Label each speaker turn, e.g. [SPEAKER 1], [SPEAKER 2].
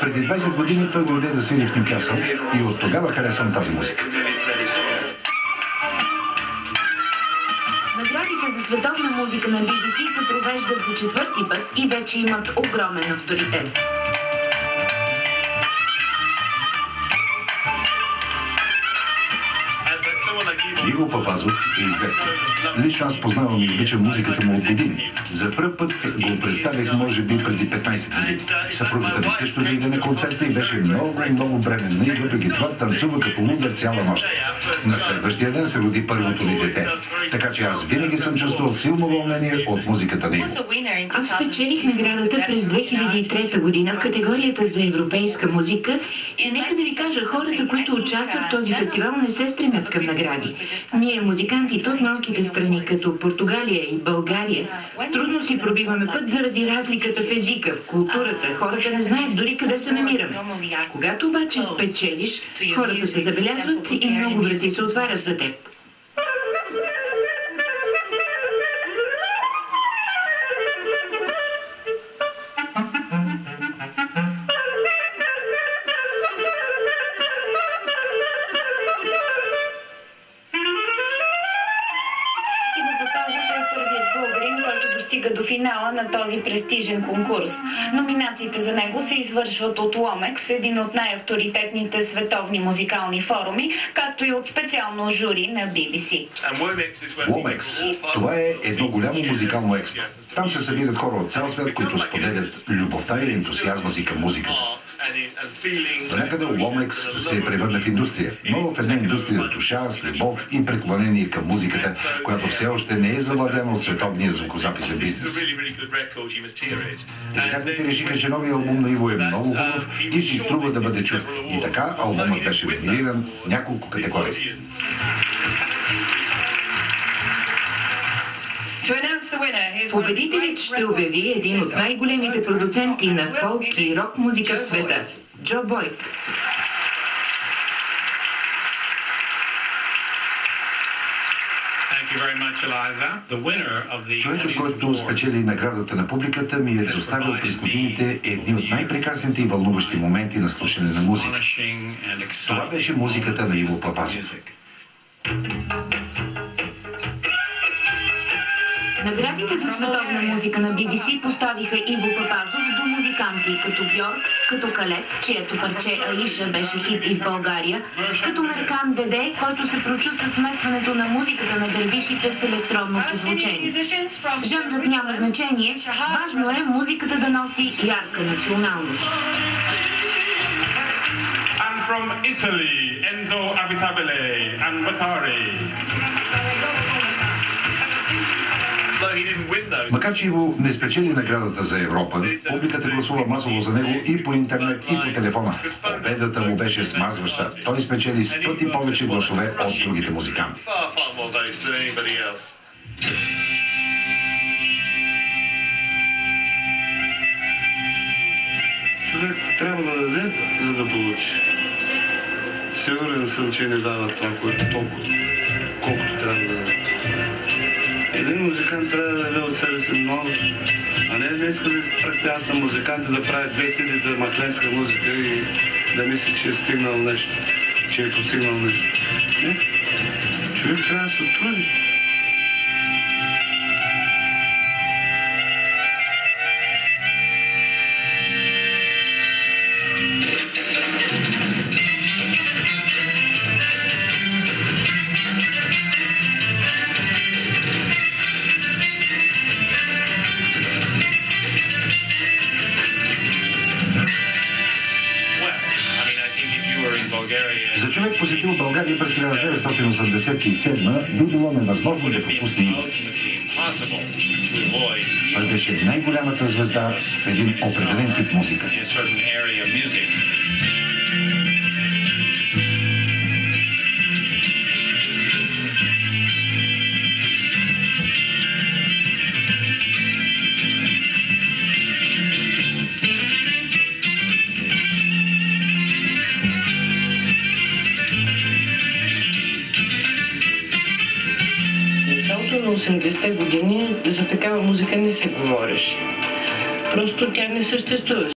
[SPEAKER 1] Преди 20 години той дойде да свири в Нюкасъл и от тогава харесвам тази музика.
[SPEAKER 2] Наградите за световна музика на BBC се провеждат за четвърти път и вече имат огромен авторитет.
[SPEAKER 1] Иво Папазов е известен. Лично аз познавам и обичам музиката му от години. За първ път го представих, може би, преди 15 години. Съпругата ми също дойде на концерта и беше много, много бременна и въпреки това танцува като луда цяла нощ. На следващия ден се роди първото ни дете. Така че аз винаги съм чувствал силно вълнение от музиката на Иво.
[SPEAKER 2] Аз спечелих наградата през 2003 година в категорията за европейска музика и нека да ви кажа, хората, които участват в този фестивал, не се стремят към награди. Ние, музикантите от малките страни, като Португалия и България, трудно си пробиваме път заради разликата в езика, в културата. Хората не знаят дори къде се намираме. Когато обаче спечелиш, хората се забелязват и много врати се отварят за теб. Папазов е първият българин, който достига до финала на този престижен конкурс. Номинациите за него се извършват от Ломекс, един от най-авторитетните световни музикални форуми, както и от специално жури на BBC.
[SPEAKER 1] Ломекс. Това е едно голямо музикално експо. Там се събират хора от цял свят, които споделят любовта и ентусиазма си към музиката. Някъде Ломекс се превърна в индустрия, но в една индустрия с душа, с любов и преклонение към музиката, която все още не е завладена от световния звукозаписен бизнес. Музикантите решиха, че новия албум на Иво е много хубав и си струва да бъде чут. И така албумът беше номиниран няколко категории.
[SPEAKER 2] Победителят ще обяви един от най-големите продуценти на фолк и рок музика в света – Джо Бойт.
[SPEAKER 1] Човекът, който спечели наградата на публиката, ми е доставил през годините едни от най-прекрасните и вълнуващи моменти на слушане на музика. Това беше музиката на Иво Папазов.
[SPEAKER 2] Наградите за световна музика на BBC поставиха Иво Папазов до музиканти като Бьорк, като Калет, чието парче Аиша беше хит и в България, като Меркан Деде, който се прочу със смесването на музиката на дървишите с електронното звучение. Жанрът няма значение, важно е музиката да носи ярка националност.
[SPEAKER 3] From Italy, Enzo Abitabile and Batari.
[SPEAKER 1] Макар че Иво не спечели наградата за Европа, публиката гласува масово за него и по интернет, и по телефона. Победата му беше смазваща. Той спечели с пъти повече гласове от другите музиканти.
[SPEAKER 4] Човек трябва да даде, за да получи. Сигурен съм, че не дава това, което толкова, колкото трябва да даде. Един музикант трябва да даде от себе си много, а не днес да изпрати аз съм музикант и да прави две седите махленска музика и да мисли, че е стигнал нещо, че е постигнал нещо. Не. Човек трябва да се труди.
[SPEAKER 1] Човек посетил България през 1987 би било невъзможно да пропусне Той беше най-голямата звезда в един определен тип музика.
[SPEAKER 5] На 80-те години за такава музика не се говореше. Просто тя не съществуваше.